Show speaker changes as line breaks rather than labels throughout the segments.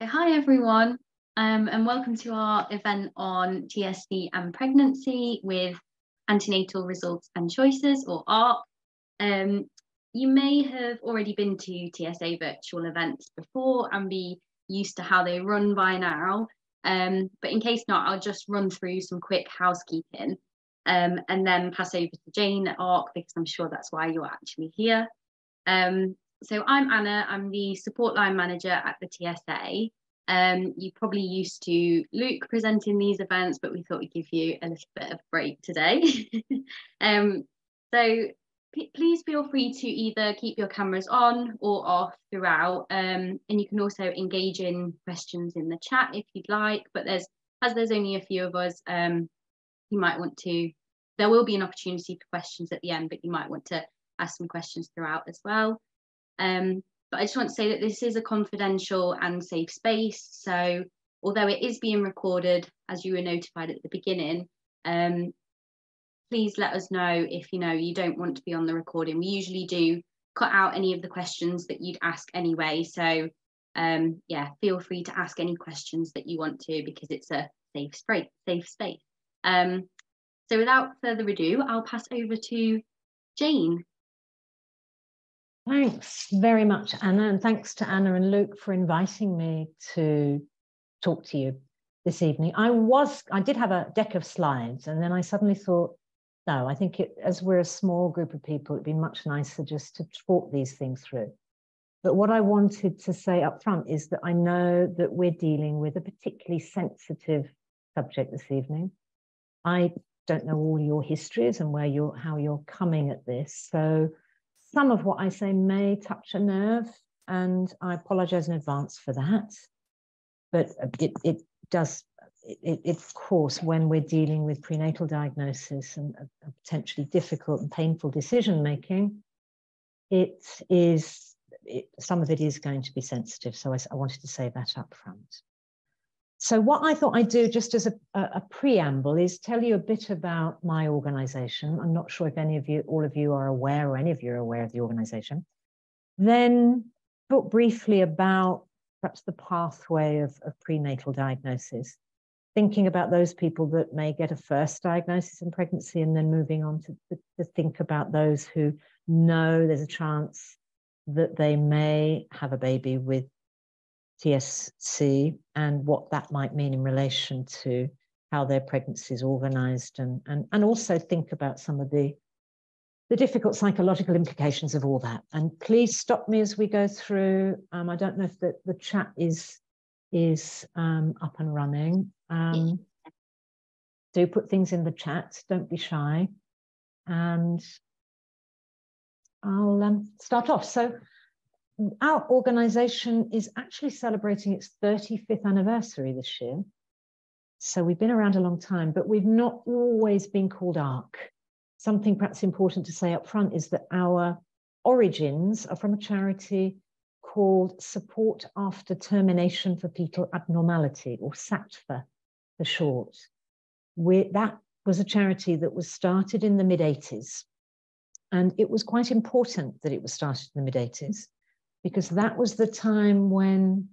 Hi everyone, um, and welcome to our event on TSC and pregnancy with antenatal results and choices or ARC. Um, you may have already been to TSA virtual events before and be used to how they run by now. Um, but in case not, I'll just run through some quick housekeeping um, and then pass over to Jane at ARC because I'm sure that's why you're actually here. Um, so I'm Anna, I'm the support line manager at the TSA. Um, you're probably used to Luke presenting these events, but we thought we'd give you a little bit of break today. um, so please feel free to either keep your cameras on or off throughout. Um, and you can also engage in questions in the chat if you'd like, but there's as there's only a few of us, um, you might want to, there will be an opportunity for questions at the end, but you might want to ask some questions throughout as well. Um, but I just want to say that this is a confidential and safe space. So although it is being recorded, as you were notified at the beginning, um, please let us know if you know you don't want to be on the recording. We usually do cut out any of the questions that you'd ask anyway. So um, yeah, feel free to ask any questions that you want to because it's a safe space. Safe space. Um, so without further ado, I'll pass over to Jane.
Thanks very much, Anna, and thanks to Anna and Luke for inviting me to talk to you this evening. I was, I did have a deck of slides, and then I suddenly thought, no, I think it, as we're a small group of people, it'd be much nicer just to talk these things through. But what I wanted to say up front is that I know that we're dealing with a particularly sensitive subject this evening. I don't know all your histories and where you're, how you're coming at this. So some of what I say may touch a nerve, and I apologize in advance for that. But it, it does, it, it, of course, when we're dealing with prenatal diagnosis and a, a potentially difficult and painful decision making, it is, it, some of it is going to be sensitive. So I, I wanted to say that up front. So what I thought I'd do just as a, a, preamble is tell you a bit about my organization. I'm not sure if any of you, all of you are aware or any of you are aware of the organization. Then talk briefly about perhaps the pathway of, of prenatal diagnosis, thinking about those people that may get a first diagnosis in pregnancy and then moving on to, to, to think about those who know there's a chance that they may have a baby with TSC and what that might mean in relation to how their pregnancy is organized and, and, and also think about some of the, the difficult psychological implications of all that. And please stop me as we go through. Um, I don't know if the, the chat is, is um, up and running. Um, do put things in the chat, don't be shy. And I'll um, start off. So our organization is actually celebrating its 35th anniversary this year. So we've been around a long time, but we've not always been called ARC. Something perhaps important to say up front is that our origins are from a charity called Support After Termination for Fetal Abnormality, or SATFA for short. we that was a charity that was started in the mid 80s. And it was quite important that it was started in the mid 80s because that was the time when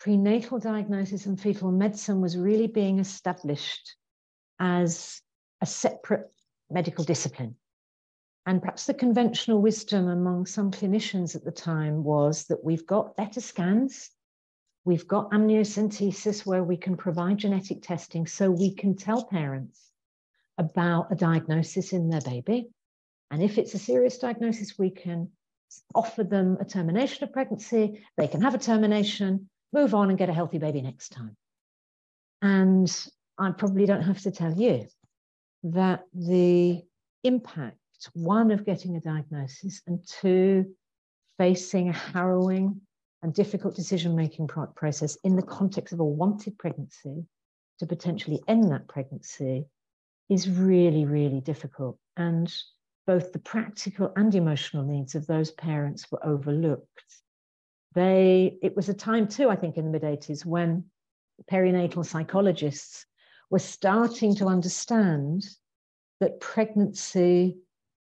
prenatal diagnosis and fetal medicine was really being established as a separate medical discipline. And perhaps the conventional wisdom among some clinicians at the time was that we've got better scans, we've got amniocentesis where we can provide genetic testing so we can tell parents about a diagnosis in their baby. And if it's a serious diagnosis, we can offer them a termination of pregnancy, they can have a termination, move on and get a healthy baby next time. And I probably don't have to tell you that the impact, one, of getting a diagnosis, and two, facing a harrowing and difficult decision making process in the context of a wanted pregnancy to potentially end that pregnancy is really, really difficult. And both the practical and emotional needs of those parents were overlooked. They, it was a time too, I think, in the mid 80s when perinatal psychologists were starting to understand that pregnancy,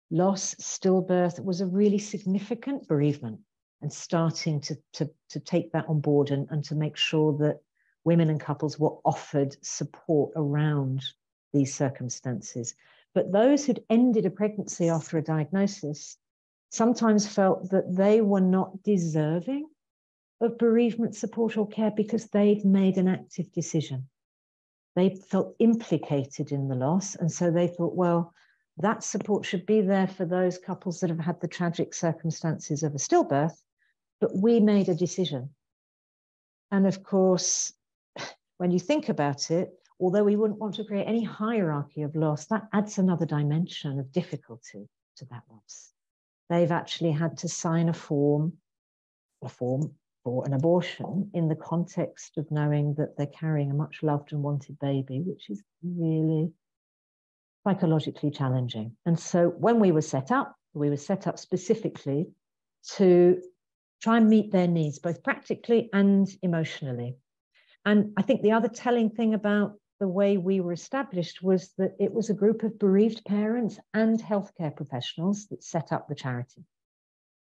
loss, stillbirth was a really significant bereavement and starting to, to, to take that on board and, and to make sure that women and couples were offered support around these circumstances. But those who'd ended a pregnancy after a diagnosis sometimes felt that they were not deserving of bereavement support or care because they'd made an active decision. They felt implicated in the loss. And so they thought, well, that support should be there for those couples that have had the tragic circumstances of a stillbirth, but we made a decision. And of course, when you think about it, although we wouldn't want to create any hierarchy of loss, that adds another dimension of difficulty to that loss. They've actually had to sign a form, a form for an abortion in the context of knowing that they're carrying a much loved and wanted baby, which is really psychologically challenging. And so when we were set up, we were set up specifically to try and meet their needs, both practically and emotionally. And I think the other telling thing about the way we were established was that it was a group of bereaved parents and healthcare professionals that set up the charity.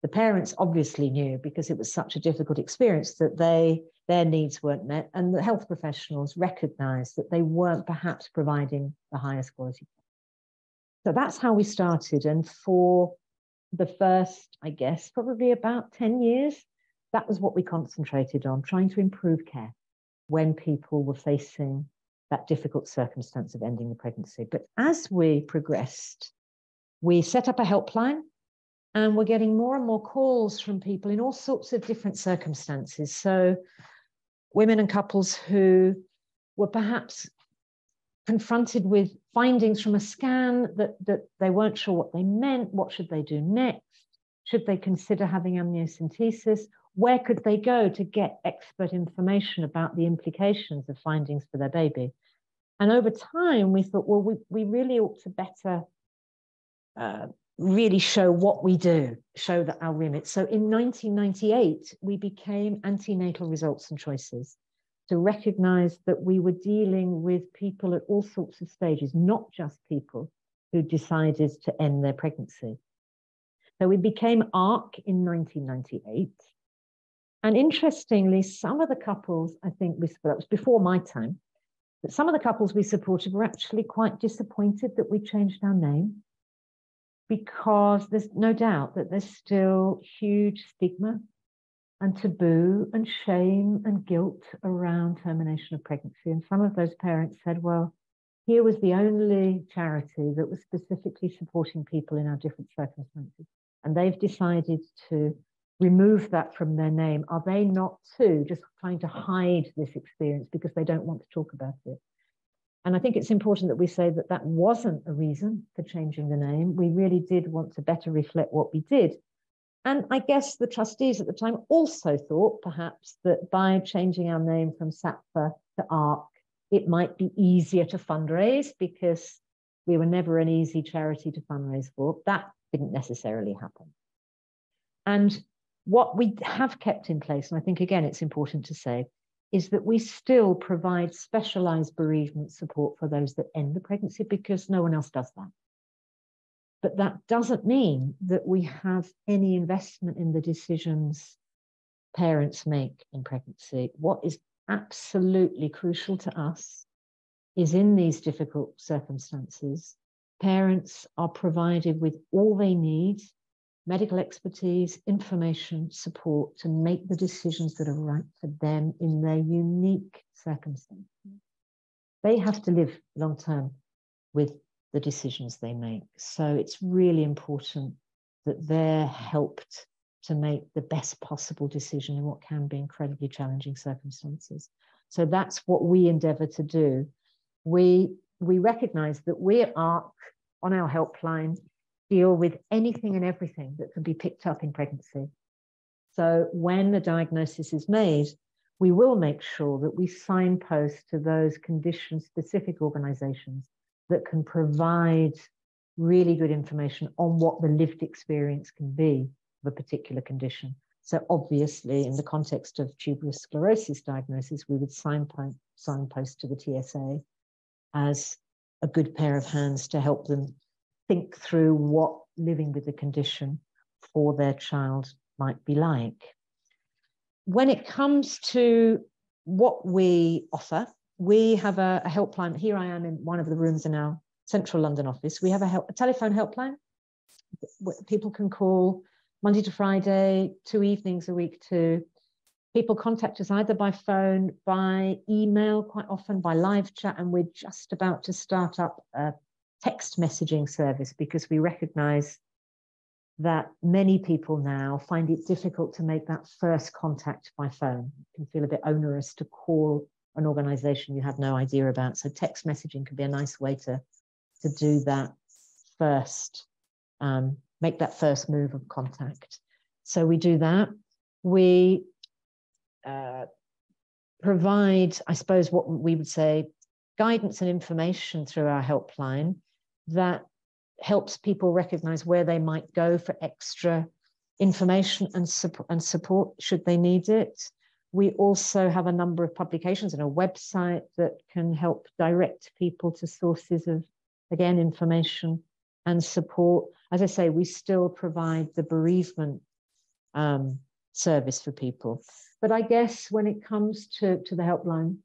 The parents obviously knew because it was such a difficult experience that they their needs weren't met, and the health professionals recognized that they weren't perhaps providing the highest quality so that's how we started. And for the first, I guess, probably about 10 years, that was what we concentrated on, trying to improve care when people were facing that difficult circumstance of ending the pregnancy. But as we progressed, we set up a helpline and we're getting more and more calls from people in all sorts of different circumstances. So, women and couples who were perhaps confronted with findings from a scan that, that they weren't sure what they meant. What should they do next? Should they consider having amniocentesis? Where could they go to get expert information about the implications of findings for their baby? And over time, we thought, well, we, we really ought to better uh, really show what we do, show that our remit. So in 1998, we became antenatal results and choices to recognize that we were dealing with people at all sorts of stages, not just people who decided to end their pregnancy. So we became ARC in 1998. And interestingly, some of the couples, I think we, that was before my time, but some of the couples we supported were actually quite disappointed that we changed our name because there's no doubt that there's still huge stigma and taboo and shame and guilt around termination of pregnancy. And some of those parents said, well, here was the only charity that was specifically supporting people in our different circumstances. And they've decided to remove that from their name. Are they not too just trying to hide this experience because they don't want to talk about it? And I think it's important that we say that that wasn't a reason for changing the name. We really did want to better reflect what we did and I guess the trustees at the time also thought perhaps that by changing our name from SATFA to ARC, it might be easier to fundraise because we were never an easy charity to fundraise for. That didn't necessarily happen. And what we have kept in place, and I think again it's important to say, is that we still provide specialized bereavement support for those that end the pregnancy because no one else does that. But that doesn't mean that we have any investment in the decisions parents make in pregnancy. What is absolutely crucial to us is in these difficult circumstances, parents are provided with all they need medical expertise, information, support to make the decisions that are right for them in their unique circumstances. They have to live long term with the decisions they make. So it's really important that they're helped to make the best possible decision in what can be incredibly challenging circumstances. So that's what we endeavor to do. We, we recognize that we at ARC on our helpline deal with anything and everything that can be picked up in pregnancy. So when the diagnosis is made, we will make sure that we signpost to those condition specific organizations that can provide really good information on what the lived experience can be of a particular condition. So obviously, in the context of tuberous sclerosis diagnosis, we would signpost, signpost to the TSA as a good pair of hands to help them think through what living with the condition for their child might be like. When it comes to what we offer, we have a, a helpline. Here I am in one of the rooms in our central London office. We have a, help, a telephone helpline. People can call Monday to Friday, two evenings a week to people contact us either by phone, by email, quite often by live chat, and we're just about to start up a text messaging service because we recognize that many people now find it difficult to make that first contact by phone. It can feel a bit onerous to call an organization you have no idea about. So text messaging can be a nice way to, to do that first, um, make that first move of contact. So we do that. We uh, provide, I suppose, what we would say guidance and information through our helpline that helps people recognize where they might go for extra information and, support, and support should they need it. We also have a number of publications and a website that can help direct people to sources of, again, information and support. As I say, we still provide the bereavement um, service for people. But I guess when it comes to, to the helpline,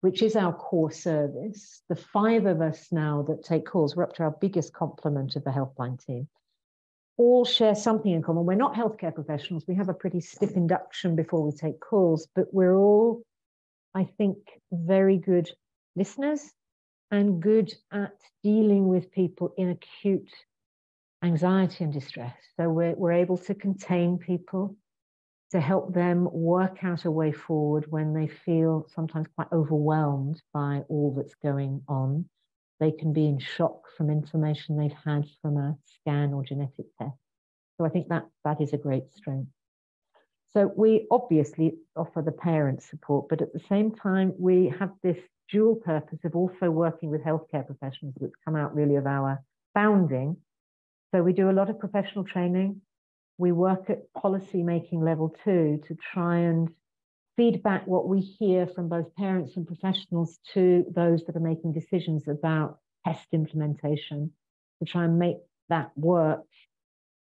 which is our core service, the five of us now that take calls, we're up to our biggest complement of the helpline team, all share something in common. We're not healthcare professionals. We have a pretty stiff induction before we take calls, but we're all, I think, very good listeners and good at dealing with people in acute anxiety and distress. So we're, we're able to contain people to help them work out a way forward when they feel sometimes quite overwhelmed by all that's going on. They can be in shock from information they've had from a scan or genetic test. So I think that that is a great strength. So we obviously offer the parent support, but at the same time, we have this dual purpose of also working with healthcare professionals that's come out really of our founding. So we do a lot of professional training we work at policy making level too to try and feed back what we hear from both parents and professionals to those that are making decisions about test implementation to try and make that work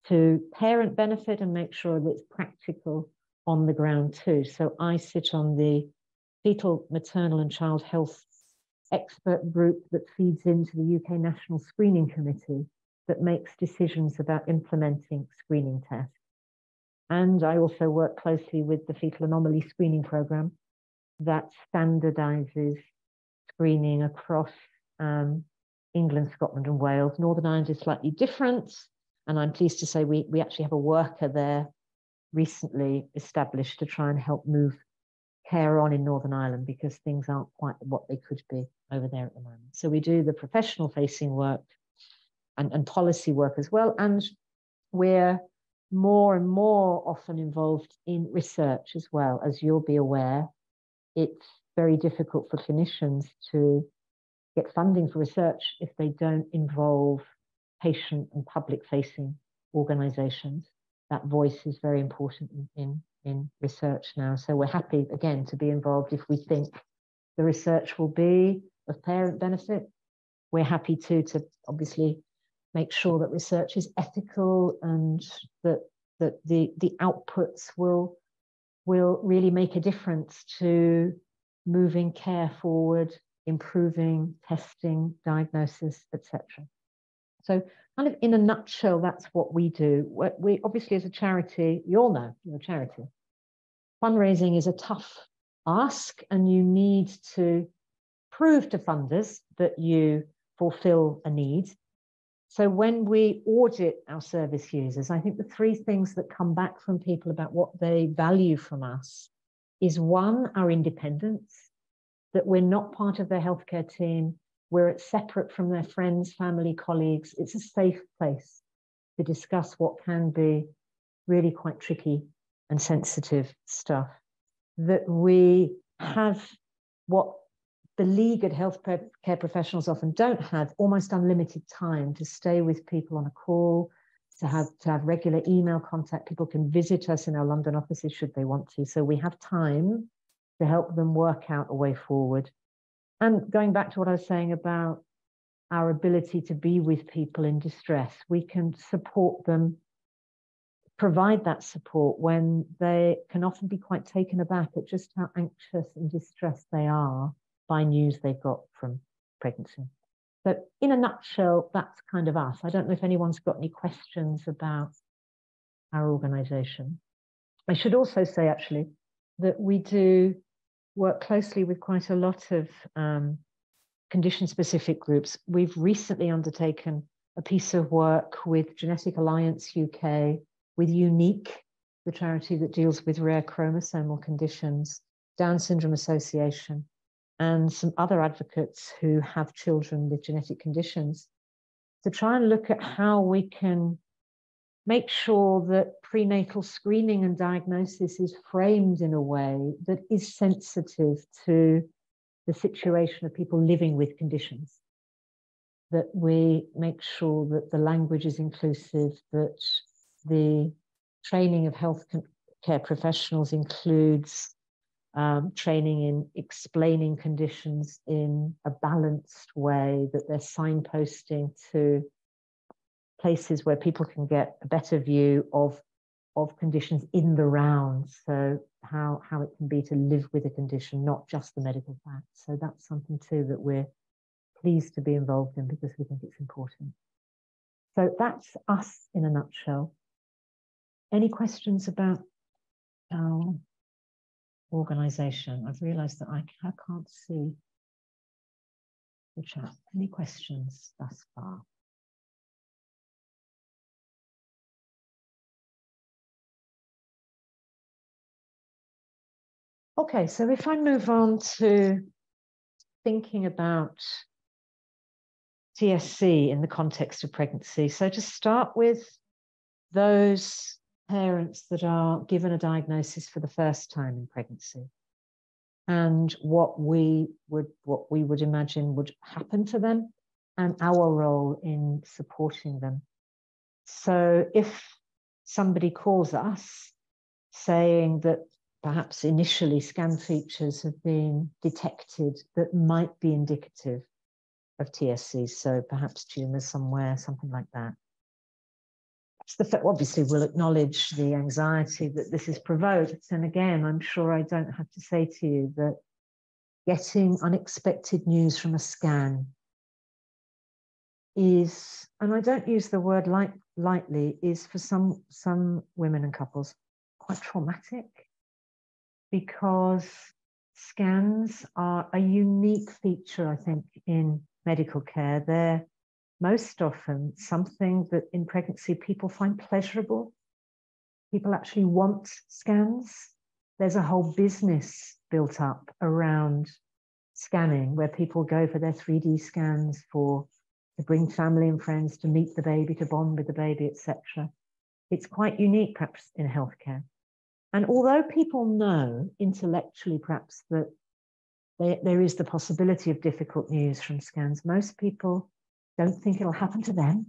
to parent benefit and make sure that it's practical on the ground too. So I sit on the fetal, maternal, and child health expert group that feeds into the UK National Screening Committee that makes decisions about implementing screening tests. And I also work closely with the fetal anomaly screening program that standardizes screening across um, England, Scotland, and Wales. Northern Ireland is slightly different. And I'm pleased to say we, we actually have a worker there recently established to try and help move care on in Northern Ireland because things aren't quite what they could be over there at the moment. So we do the professional facing work and, and policy work as well. And we're more and more often involved in research as well. As you'll be aware, it's very difficult for clinicians to get funding for research if they don't involve patient and public facing organizations. That voice is very important in, in, in research now. So we're happy again to be involved if we think the research will be of parent benefit. We're happy to to obviously make sure that research is ethical and that that the the outputs will will really make a difference to moving care forward, improving testing, diagnosis, etc. So, kind of in a nutshell, that's what we do. We obviously, as a charity, you all know you're a charity. Fundraising is a tough ask, and you need to prove to funders that you fulfill a need so when we audit our service users, I think the three things that come back from people about what they value from us is one, our independence, that we're not part of their healthcare team, we're separate from their friends, family, colleagues. It's a safe place to discuss what can be really quite tricky and sensitive stuff. That we have what beleaguered healthcare professionals often don't have almost unlimited time to stay with people on a call, to have to have regular email contact. People can visit us in our London offices should they want to. So we have time to help them work out a way forward. And going back to what I was saying about our ability to be with people in distress, we can support them provide that support when they can often be quite taken aback at just how anxious and distressed they are by news they've got from pregnancy. So, in a nutshell, that's kind of us. I don't know if anyone's got any questions about our organization. I should also say, actually, that we do work closely with quite a lot of um, condition specific groups. We've recently undertaken a piece of work with Genetic Alliance UK, with Unique, the charity that deals with rare chromosomal conditions, Down Syndrome Association, and some other advocates who have children with genetic conditions to try and look at how we can make sure that prenatal screening and diagnosis is framed in a way that is sensitive to the situation of people living with conditions. That we make sure that the language is inclusive, that the training of healthcare professionals includes um, training in explaining conditions in a balanced way, that they're signposting to places where people can get a better view of of conditions in the round. So how how it can be to live with a condition, not just the medical facts. So that's something too that we're pleased to be involved in because we think it's important. So that's us in a nutshell. Any questions about organization? I've realized that I, I can't see the chat. Any questions thus far? Okay, so if I move on to thinking about TSC in the context of pregnancy. So to start with those parents that are given a diagnosis for the first time in pregnancy and what we would what we would imagine would happen to them and our role in supporting them. So if somebody calls us saying that perhaps initially scan features have been detected that might be indicative of TSC. So perhaps tumors somewhere, something like that. The, obviously, we'll acknowledge the anxiety that this has provoked. And again, I'm sure I don't have to say to you that getting unexpected news from a scan is, and I don't use the word light, lightly, is for some some women and couples quite traumatic because scans are a unique feature, I think, in medical care. They're most often something that in pregnancy people find pleasurable. People actually want scans. There's a whole business built up around scanning where people go for their 3D scans for to bring family and friends to meet the baby, to bond with the baby, etc. It's quite unique, perhaps, in healthcare. And although people know intellectually, perhaps, that there is the possibility of difficult news from scans, most people don't think it'll happen to them.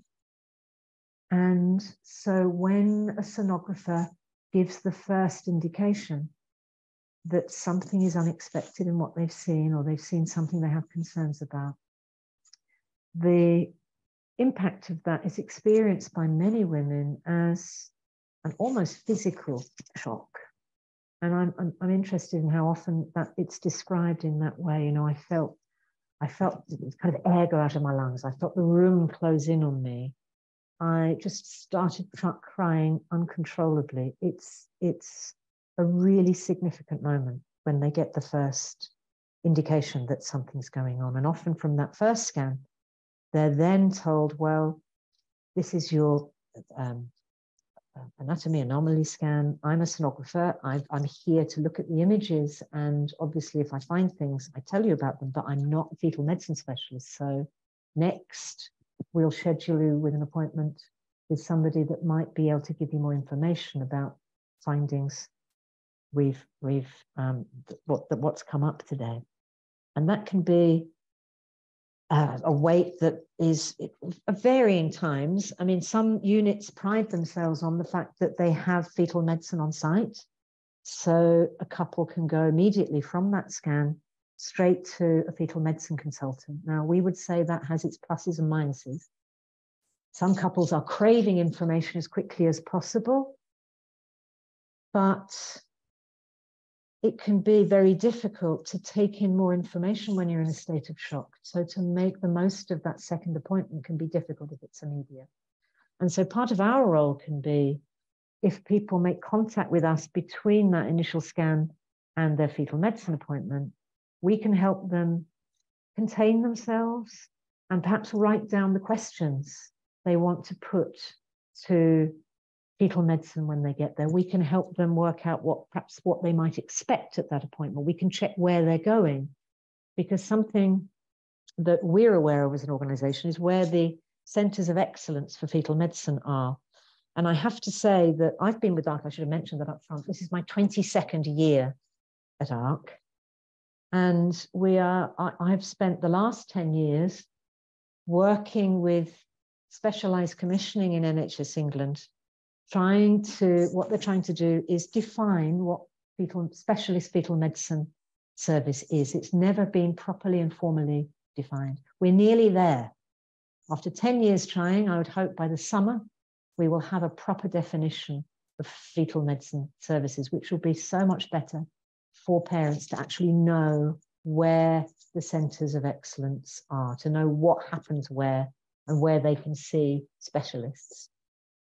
And so when a sonographer gives the first indication that something is unexpected in what they've seen, or they've seen something they have concerns about, the impact of that is experienced by many women as an almost physical shock. And I'm, I'm, I'm interested in how often that it's described in that way. You know, I felt I felt kind of air go out of my lungs. I felt the room close in on me. I just started crying uncontrollably. It's it's a really significant moment when they get the first indication that something's going on. And often from that first scan, they're then told, well, this is your um, anatomy anomaly scan. I'm a sonographer. i am here to look at the images. And obviously, if I find things, I tell you about them, but I'm not a fetal medicine specialist. So, next, we'll schedule you with an appointment with somebody that might be able to give you more information about findings we've we've um, what what's come up today, and that can be uh, a wait that is varying times. I mean, some units pride themselves on the fact that they have fetal medicine on site. So a couple can go immediately from that scan straight to a fetal medicine consultant. Now, we would say that has its pluses and minuses. Some couples are craving information as quickly as possible. but it can be very difficult to take in more information when you're in a state of shock. So to make the most of that second appointment can be difficult if it's immediate. And so part of our role can be if people make contact with us between that initial scan and their fetal medicine appointment, we can help them contain themselves and perhaps write down the questions they want to put to fetal medicine when they get there. We can help them work out what perhaps what they might expect at that appointment. We can check where they're going because something that we're aware of as an organization is where the centers of excellence for fetal medicine are. And I have to say that I've been with ARC, I should have mentioned that up front. This is my 22nd year at ARC. And we are, I, I've spent the last 10 years working with specialized commissioning in NHS England trying to, what they're trying to do is define what fetal, specialist fetal medicine service is. It's never been properly and formally defined. We're nearly there. After 10 years trying, I would hope by the summer, we will have a proper definition of fetal medicine services, which will be so much better for parents to actually know where the centres of excellence are, to know what happens where and where they can see specialists.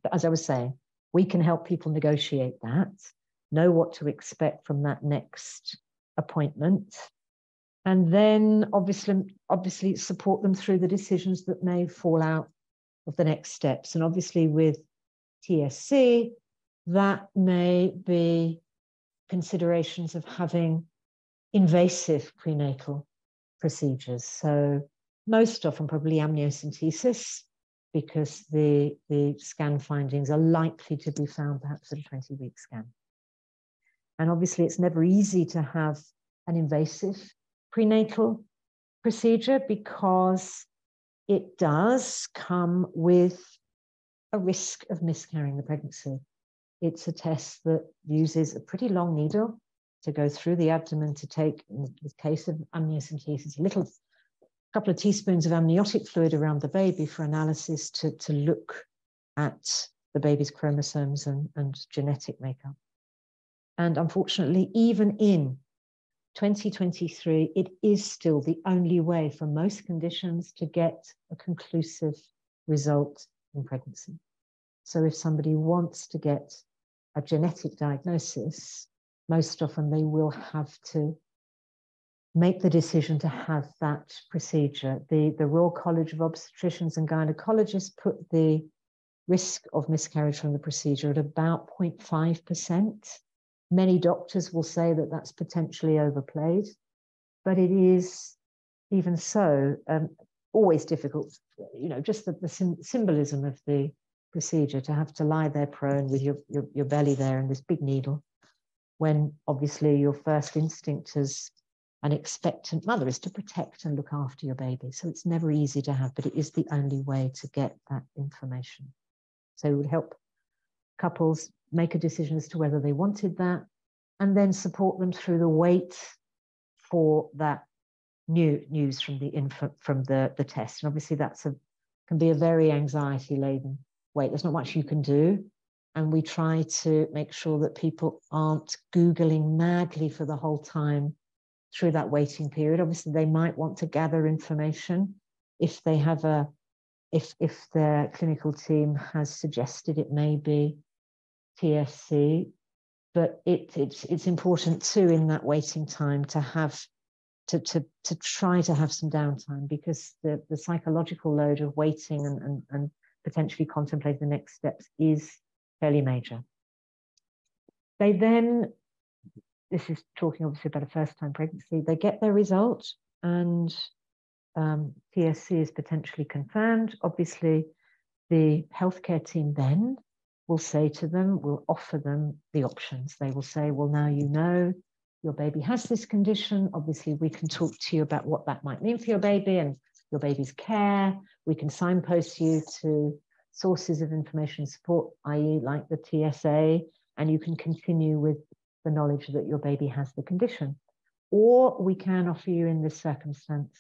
But as I was saying, we can help people negotiate that, know what to expect from that next appointment, and then obviously, obviously support them through the decisions that may fall out of the next steps. And obviously, with TSC, that may be considerations of having invasive prenatal procedures. So, most often, probably amniocentesis, because the, the scan findings are likely to be found perhaps at a 20 week scan. And obviously, it's never easy to have an invasive prenatal procedure because it does come with a risk of miscarrying the pregnancy. It's a test that uses a pretty long needle to go through the abdomen to take, in the case of amniocentesis, a little couple of teaspoons of amniotic fluid around the baby for analysis to, to look at the baby's chromosomes and, and genetic makeup. And unfortunately, even in 2023, it is still the only way for most conditions to get a conclusive result in pregnancy. So if somebody wants to get a genetic diagnosis, most often they will have to make the decision to have that procedure. The, the Royal College of Obstetricians and Gynecologists put the risk of miscarriage from the procedure at about 0.5%. Many doctors will say that that's potentially overplayed, but it is, even so, um, always difficult. You know, just the, the symbolism of the procedure to have to lie there prone with your, your, your belly there and this big needle when obviously your first instinct as an expectant mother is to protect and look after your baby. So it's never easy to have, but it is the only way to get that information. So it would help couples make a decision as to whether they wanted that and then support them through the wait for that new news from the info, from the, the test. And obviously that's a can be a very anxiety laden wait. There's not much you can do. And we try to make sure that people aren't Googling madly for the whole time through that waiting period. Obviously, they might want to gather information if they have a if if their clinical team has suggested it may be TSC, but it, it's it's important too in that waiting time to have to to to try to have some downtime because the the psychological load of waiting and and, and potentially contemplating the next steps is fairly major. They then this is talking obviously about a first time pregnancy, they get their result and um, TSC is potentially confirmed. Obviously, the healthcare team then will say to them, will offer them the options. They will say, well, now you know your baby has this condition. Obviously, we can talk to you about what that might mean for your baby and your baby's care. We can signpost you to sources of information support, i.e., like the TSA, and you can continue with the knowledge that your baby has the condition. Or we can offer you in this circumstance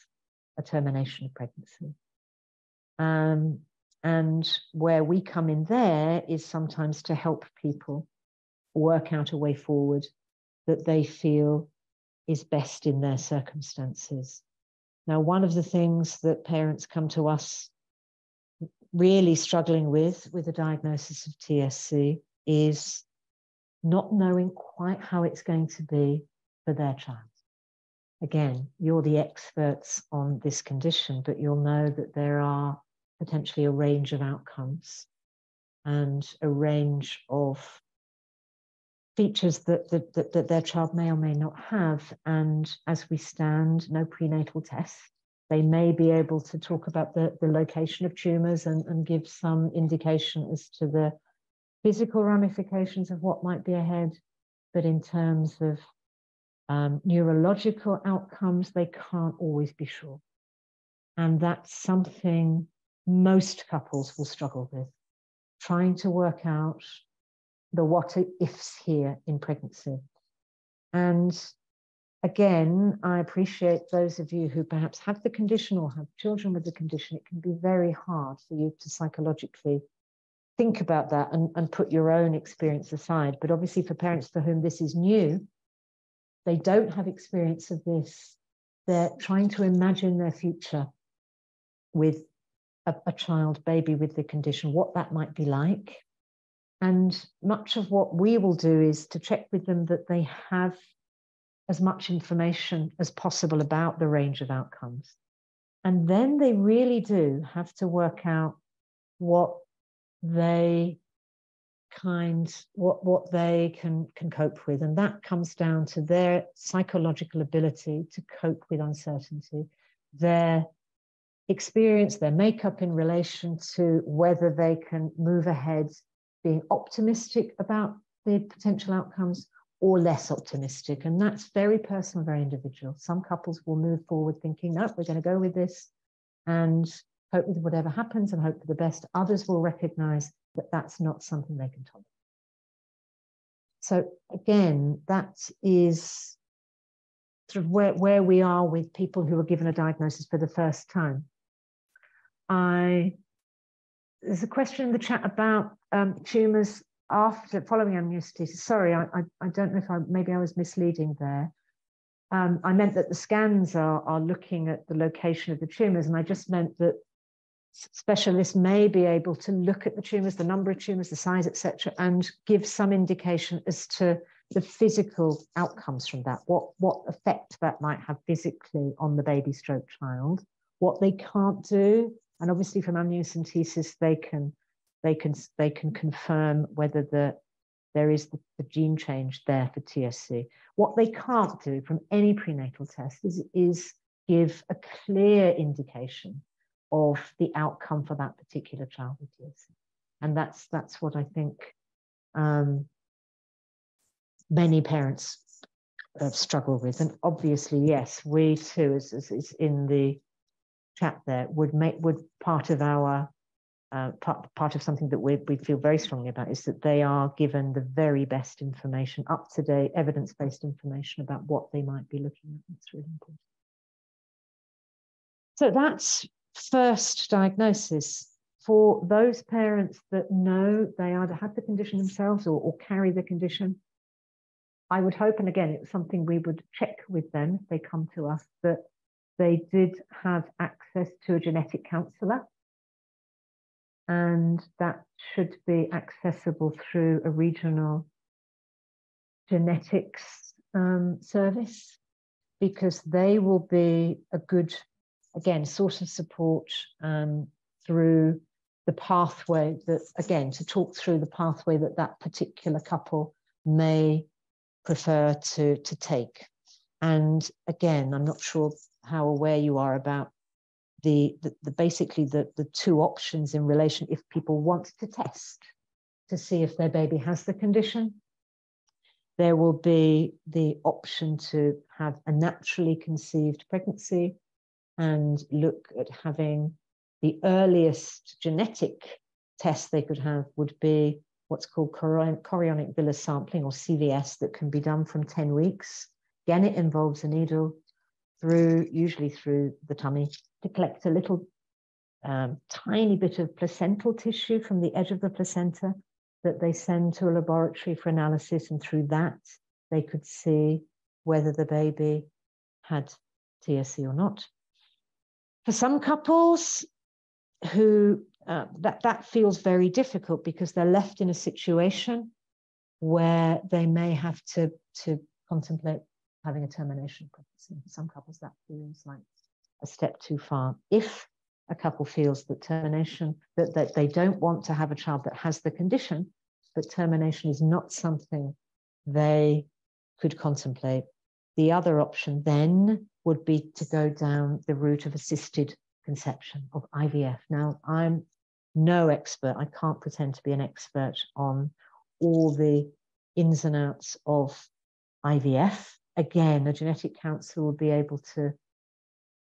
a termination of pregnancy. Um, and where we come in there is sometimes to help people work out a way forward that they feel is best in their circumstances. Now, one of the things that parents come to us really struggling with with a diagnosis of TSC is not knowing quite how it's going to be for their child. Again, you're the experts on this condition, but you'll know that there are potentially a range of outcomes and a range of features that, that, that, that, their child may or may not have. And as we stand, no prenatal tests. They may be able to talk about the, the location of tumours and, and give some indication as to the physical ramifications of what might be ahead. But in terms of um, neurological outcomes, they can't always be sure. And that's something most couples will struggle with, trying to work out the what ifs here in pregnancy. And again, I appreciate those of you who perhaps have the condition or have children with the condition. It can be very hard for you to psychologically think about that and, and put your own experience aside. But obviously, for parents for whom this is new, they don't have experience of this. They're trying to imagine their future with a, a child, baby with the condition, what that might be like. And much of what we will do is to check with them that they have as much information as possible about the range of outcomes. And then they really do have to work out what they kind what what they can can cope with. And that comes down to their psychological ability to cope with uncertainty their experience their makeup in relation to whether they can move ahead being optimistic about the potential outcomes or less optimistic. And that's very personal very individual. Some couples will move forward thinking no we're going to go with this and hope with whatever happens and hope for the best others will recognize that that's not something they can tolerate. So again, that is sort of where, where we are with people who are given a diagnosis for the first time. I there's a question in the chat about um, tumors after following amniocentesis. Sorry, I, I, I, don't know if I maybe I was misleading there. Um, I meant that the scans are, are looking at the location of the tumors, and I just meant that specialists may be able to look at the tumours, the number of tumours, the size, etc., and give some indication as to the physical outcomes from that, what, what effect that might have physically on the baby stroke child, what they can't do. And obviously from amniocentesis, they can they can they can confirm whether the there is the, the gene change there for TSC. What they can't do from any prenatal test is, is give a clear indication of the outcome for that particular child with TSC. And that's that's what I think um, many parents uh, struggle with. And obviously, yes, we too, as, as is in the chat there, would make would part of our uh, part, part of something that we, we feel very strongly about is that they are given the very best information, up to date, evidence based information about what they might be looking at. That's really important. So that's first diagnosis for those parents that know they either have the condition themselves or, or carry the condition. I would hope, and again, it's something we would check with them if they come to us, that they did have access to a genetic counsellor. And that should be accessible through a regional genetics um, service because they will be a good again, source of support um, through the pathway that, again, to talk through the pathway that that particular couple may prefer to, to take. And again, I'm not sure how aware you are about the, the, the basically the, the two options in relation if people want to test to see if their baby has the condition. There will be the option to have a naturally conceived pregnancy and look at having the earliest genetic test they could have would be what's called chorionic villus sampling or CVS that can be done from 10 weeks. Again, it involves a needle through, usually through the tummy, to collect a little um, tiny bit of placental tissue from the edge of the placenta that they send to a laboratory for analysis, and through that, they could see whether the baby had TSC or not. For some couples who uh, that, that feels very difficult because they're left in a situation where they may have to, to contemplate having a termination pregnancy. For some couples, that feels like a step too far. If a couple feels that termination, that, that they don't want to have a child that has the condition, but termination is not something they could contemplate. The other option then would be to go down the route of assisted conception, of IVF. Now, I'm no expert, I can't pretend to be an expert on all the ins and outs of IVF. Again, a genetic counsellor will be able to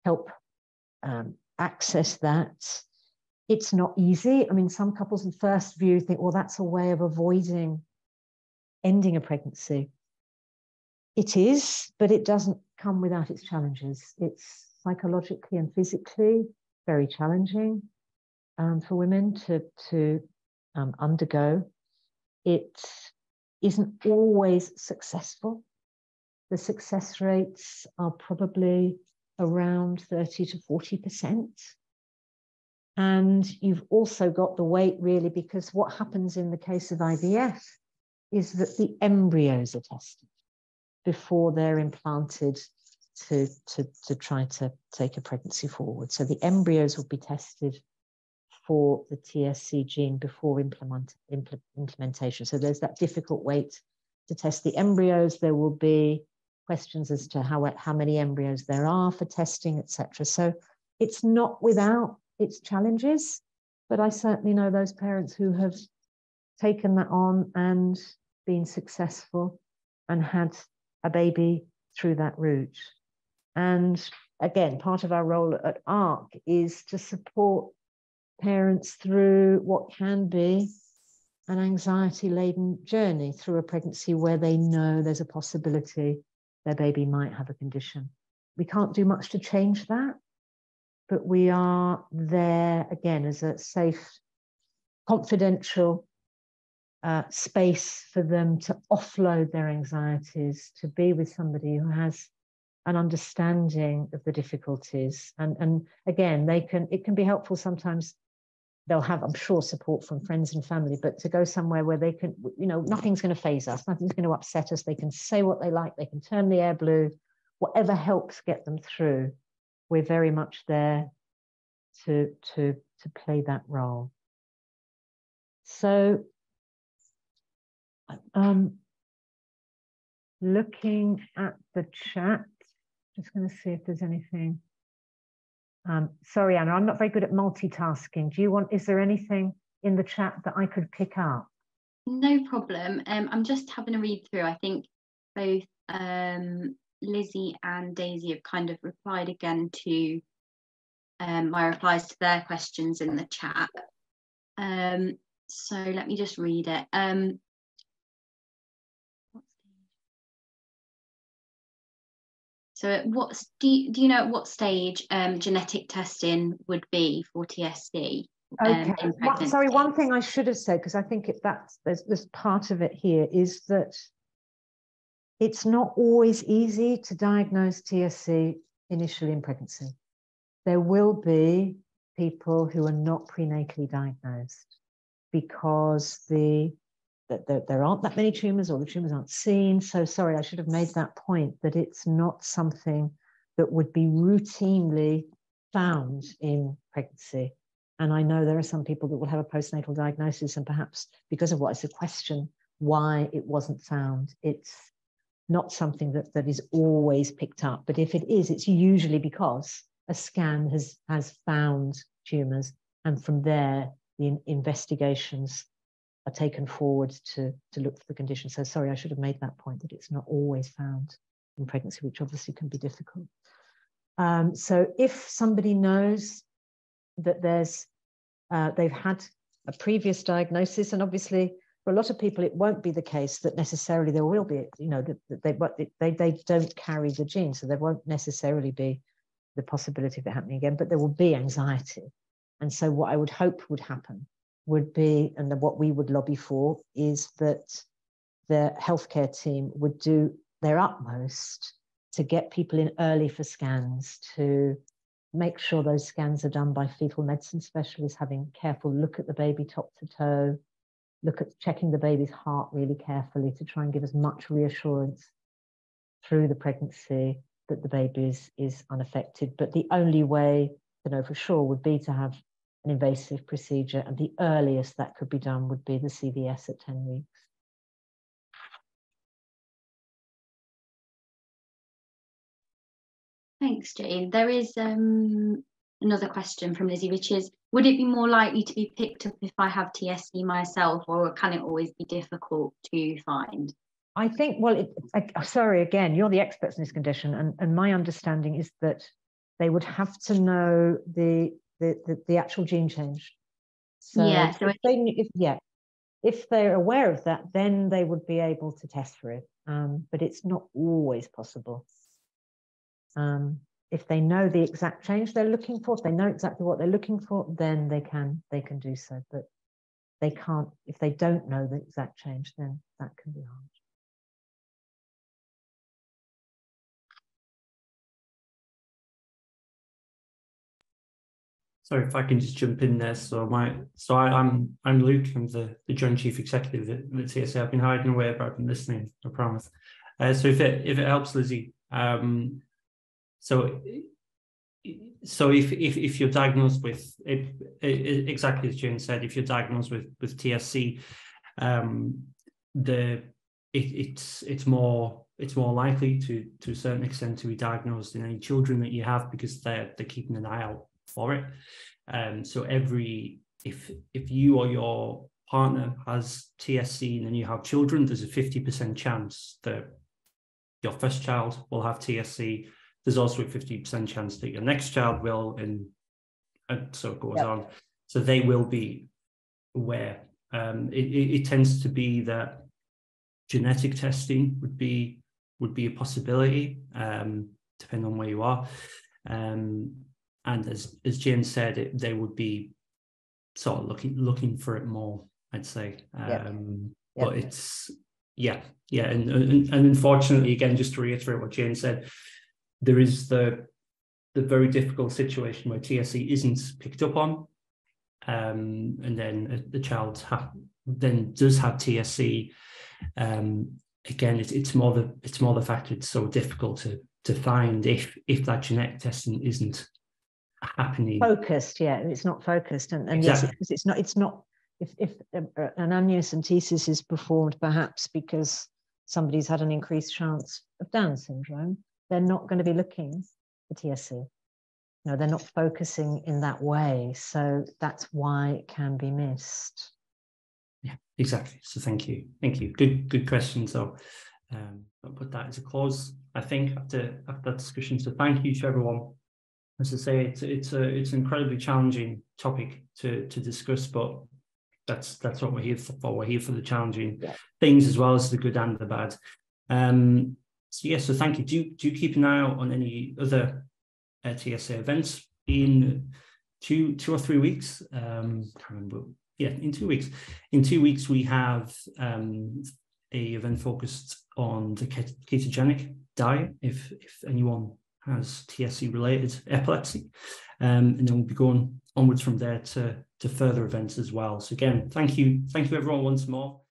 help um, access that. It's not easy. I mean, some couples in first view think, well, that's a way of avoiding ending a pregnancy. It is, but it doesn't come without its challenges. It's psychologically and physically very challenging um, for women to, to um, undergo. It isn't always successful. The success rates are probably around 30 to 40%. And you've also got the wait really because what happens in the case of IVF is that the embryos are tested before they're implanted to, to, to try to take a pregnancy forward. So the embryos will be tested for the TSC gene before implement, impl implementation. So there's that difficult wait to test the embryos. There will be questions as to how, how many embryos there are for testing, etc. So it's not without its challenges, but I certainly know those parents who have taken that on and been successful and had a baby through that route. And again, part of our role at ARC is to support parents through what can be an anxiety laden journey through a pregnancy where they know there's a possibility their baby might have a condition. We can't do much to change that, but we are there again as a safe, confidential uh, space for them to offload their anxieties, to be with somebody who has an understanding of the difficulties. And, and again, they can it can be helpful sometimes they'll have, I'm sure, support from friends and family, but to go somewhere where they can, you know, nothing's going to faze us, nothing's going to upset us. They can say what they like, they can turn the air blue, whatever helps get them through. We're very much there to, to, to play that role. So, um, looking at the chat, just going to see if there's anything. Um, sorry, Anna, I'm not very good at multitasking. Do you want, is there anything in the chat that I could pick up?
No problem. Um, I'm just having a read through. I think both um, Lizzie and Daisy have kind of replied again to um, my replies to their questions in the chat. Um, so let me just read it. So at what do you, do you know at what stage um, genetic testing would be for TSC?
Um, okay. sorry, one thing I should have said because I think it, that's there's, there's part of it here is that it's not always easy to diagnose TSC initially in pregnancy. There will be people who are not prenatally diagnosed because the that there, there aren't that many tumors or the tumors aren't seen. So sorry, I should have made that point that it's not something that would be routinely found in pregnancy. And I know there are some people that will have a postnatal diagnosis, and perhaps because of what is a question why it wasn't found, it's not something that, that is always picked up. But if it is, it's usually because a scan has, has found tumors, and from there, the investigations are taken forward to, to look for the condition. So sorry, I should have made that point that it's not always found in pregnancy, which obviously can be difficult. Um, so if somebody knows that there's uh, they've had a previous diagnosis, and obviously for a lot of people it won't be the case that necessarily there will be, you know, that they they they don't carry the gene, so there won't necessarily be the possibility of it happening again, but there will be anxiety. And so what I would hope would happen would be, and what we would lobby for, is that the healthcare team would do their utmost to get people in early for scans, to make sure those scans are done by fetal medicine specialists, having careful look at the baby top to toe, look at checking the baby's heart really carefully to try and give as much reassurance through the pregnancy that the baby is, is unaffected. But the only way to know for sure would be to have an invasive procedure, and the earliest that could be done would be the CVS at 10 weeks.
Thanks, Jane. There is um, another question from Lizzie, which is, would it be more likely to be picked up if I have TSC myself, or can it always be difficult to find?
I think, well, it, I, sorry, again, you're the experts in this condition, and, and my understanding is that they would have to know the the, the, the actual gene change.
So yeah, so
if they, if, yeah, if they're aware of that, then they would be able to test for it. Um, but it's not always possible. Um, if they know the exact change they're looking for, if they know exactly what they're looking for, then they can they can do so. But they can't if they don't know the exact change, then that can be hard.
Sorry if I can just jump in there. So my so I, am I'm, I'm Luke. I'm the, the Joint Chief Executive at, at TSA. I've been hiding away, but I've been listening. I promise. Uh, so if it if it helps, Lizzie. Um, so so if if, if you're diagnosed with it, it, exactly as Jane said, if you're diagnosed with with TSC, um, the it, it's it's more it's more likely to to a certain extent to be diagnosed in any children that you have because they're they're keeping an eye out for it. Um, so every if if you or your partner has TSC and then you have children, there's a 50% chance that your first child will have TSC. There's also a 50% chance that your next child will, and, and so it goes yep. on. So they will be aware. Um, it, it, it tends to be that genetic testing would be would be a possibility, um, depending on where you are. Um, and as as Jane said, it, they would be sort of looking looking for it more. I'd say, um, yep. Yep. but it's yeah, yeah, and, and and unfortunately, again, just to reiterate what Jane said, there is the the very difficult situation where TSC isn't picked up on, um, and then the child ha- then does have TSC. Um, again, it's it's more the it's more the fact it's so difficult to to find if if that genetic testing isn't happening.
Focused yeah it's not focused and, and exactly. yes it's, it's not it's not if, if an amniocentesis is performed perhaps because somebody's had an increased chance of down syndrome they're not going to be looking for tsc no they're not focusing in that way so that's why it can be missed.
Yeah exactly so thank you thank you. Good good question so um, I'll put that as a close. I think after after that discussion so thank you to everyone as I say, it's it's a it's an incredibly challenging topic to to discuss, but that's that's what we're here for. We're here for the challenging yeah. things as well as the good and the bad. Um, so yes, yeah, so thank you. Do do keep an eye out on any other uh, TSA events in two two or three weeks. Um, can't remember. Yeah, in two weeks. In two weeks, we have um, a event focused on the ketogenic diet. If if anyone has TSC related epilepsy. Um, and then we'll be going onwards from there to, to further events as well. So again, thank you. Thank you everyone once more.